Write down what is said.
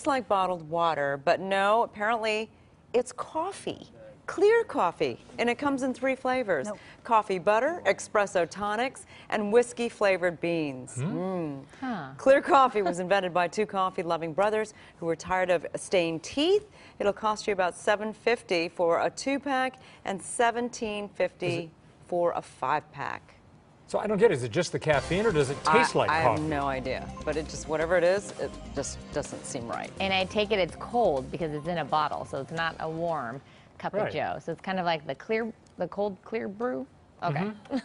looks like bottled water, but no, apparently it's coffee. Clear coffee, and it comes in three flavors Nope. coffee butter, espresso tonics, and whiskey flavored beans. Mm. Huh. Clear coffee was invented by two coffee loving brothers who were tired of stained teeth. It'll cost you about $7.50 for a two pack and $17.50 for a five pack. So I don't get it. Is it just the caffeine or does it taste I, like I coffee? have no idea, but it just, whatever it is, it just doesn't seem right. And I take it it's cold because it's in a bottle, so it's not a warm cup Right. of Joe. So it's kind of like the clear, the cold clear brew. Okay. Mm-hmm.